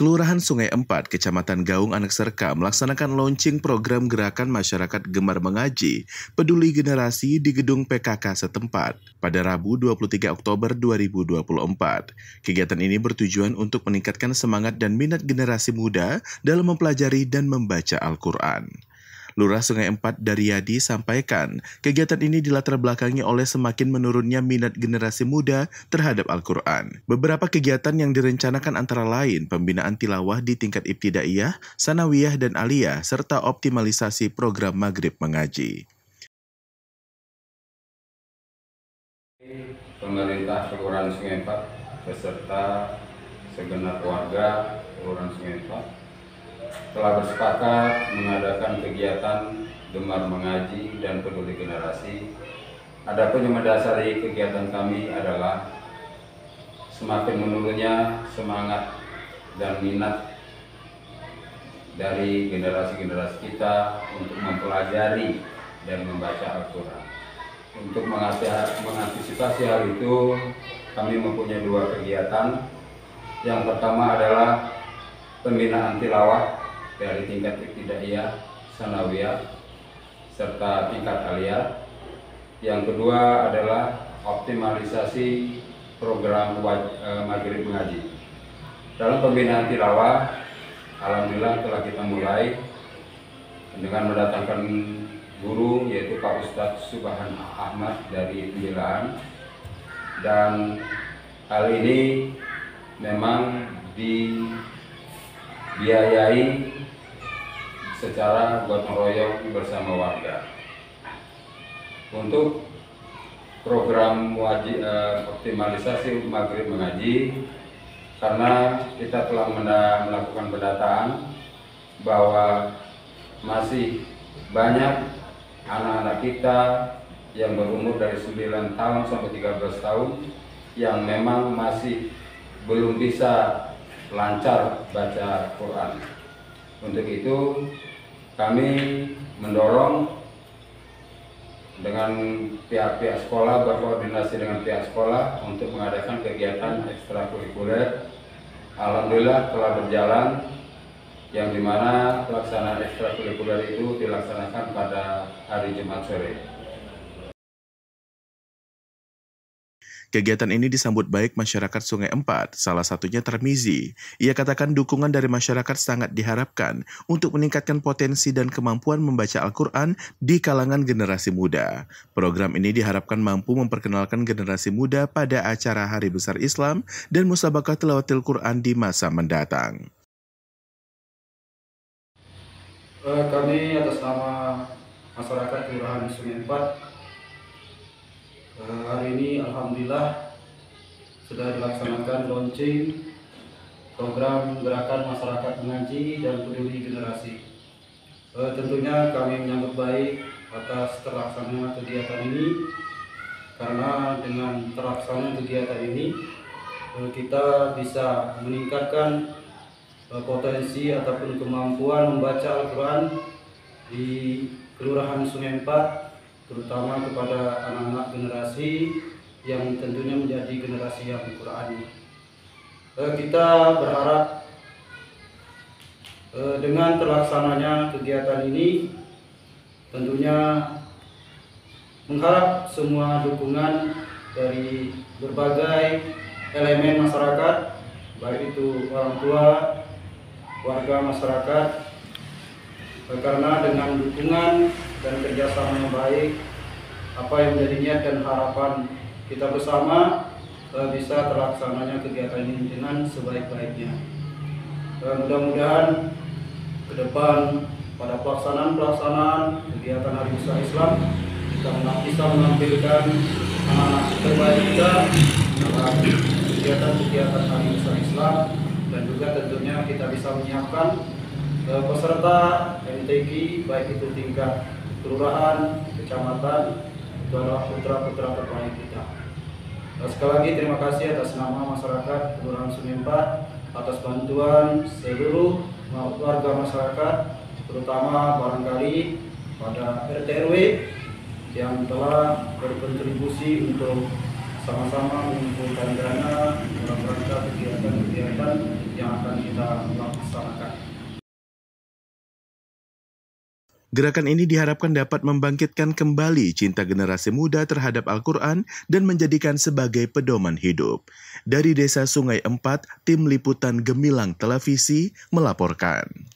Kelurahan Sungai Empat, Kecamatan Gaung Anak Serka melaksanakan launching program Gerakan Masyarakat Gemar Mengaji Peduli Generasi di Gedung PKK setempat pada Rabu 23 Oktober 2024. Kegiatan ini bertujuan untuk meningkatkan semangat dan minat generasi muda dalam mempelajari dan membaca Al-Quran. Lurah Sungai Empat Daryadi sampaikan, kegiatan ini dilatar belakangi oleh semakin menurunnya minat generasi muda terhadap Al-Quran. Beberapa kegiatan yang direncanakan antara lain pembinaan tilawah di tingkat ibtidaiyah, sanawiyah, dan aliyah, serta optimalisasi program maghrib mengaji. Pemerintah Kelurahan Sungai Empat beserta segenap warga Kelurahan Sungai Empat telah bersepakat mengadakan kegiatan Gemar Mengaji dan Peduli Generasi. Adapun yang mendasari kegiatan kami adalah semakin menurunnya semangat dan minat dari generasi-generasi kita untuk mempelajari dan membaca Al-Quran. Untuk mengantisipasi hal itu, kami mempunyai dua kegiatan. Yang pertama adalah pembinaan tilawah dari tingkat ibtidaiyah, sanawiyah, serta tingkat aliyah. Yang kedua adalah optimalisasi program eh, maghrib mengaji. Dalam pembinaan tilawah, alhamdulillah telah kita mulai dengan mendatangkan guru yaitu Pak Ustadz Subhan Ahmad dari Pembelaan dan hal ini memang dibiayai secara gotong royong bersama warga. Untuk program wajib eh, optimalisasi maghrib mengaji karena kita telah melakukan pendataan bahwa masih banyak anak-anak kita yang berumur dari 9 tahun sampai 13 tahun yang memang masih belum bisa lancar baca Quran. Untuk itu kami mendorong dengan pihak-pihak sekolah berkoordinasi dengan pihak sekolah untuk mengadakan kegiatan ekstrakurikuler. Alhamdulillah telah berjalan yang di mana pelaksanaan ekstrakurikuler itu dilaksanakan pada hari Jumat sore. Kegiatan ini disambut baik masyarakat Sungai Empat, salah satunya Termizi. Ia katakan dukungan dari masyarakat sangat diharapkan untuk meningkatkan potensi dan kemampuan membaca Al-Quran di kalangan generasi muda. Program ini diharapkan mampu memperkenalkan generasi muda pada acara Hari Besar Islam dan Musabakah Tilawatil Quran di masa mendatang. Eh, kami atas nama masyarakat Kelurahan Sungai Empat hari ini Alhamdulillah sudah dilaksanakan launching program gerakan masyarakat mengaji dan peduli generasi. E, tentunya kami menyambut baik atas terlaksananya kegiatan ini karena dengan terlaksana kegiatan ini e, kita bisa meningkatkan e, potensi ataupun kemampuan membaca Al-Quran di Kelurahan Sungai Empat terutama kepada anak-anak generasi yang tentunya menjadi generasi yang Qurani. Eh, kita berharap eh, dengan terlaksananya kegiatan ini tentunya mengharap semua dukungan dari berbagai elemen masyarakat baik itu orang tua, warga masyarakat eh, karena dengan dukungan dan kerjasama yang baik apa yang menjadi niat dan harapan kita bersama uh, bisa terlaksananya kegiatan ini dengan sebaik-baiknya. Uh, mudah-mudahan ke depan pada pelaksanaan-pelaksanaan kegiatan Hari Besar Islam kita bisa menampilkan anak-anak terbaik kita dalam kegiatan-kegiatan Hari Besar Islam dan juga tentunya kita bisa menyiapkan uh, peserta MTQ baik itu tingkat kelurahan, kecamatan itu adalah putra-putra terbaik kita. Nah, sekali lagi terima kasih atas nama masyarakat Kelurahan Sumimpat atas bantuan seluruh warga masyarakat terutama barangkali pada RT RW yang telah berkontribusi untuk sama-sama mengumpulkan dana dalam rangka kegiatan-kegiatan yang akan kita laksanakan. Gerakan ini diharapkan dapat membangkitkan kembali cinta generasi muda terhadap Al-Quran dan menjadikan sebagai pedoman hidup. Dari Desa Sungai Empat, Tim Liputan Gemilang Televisi melaporkan.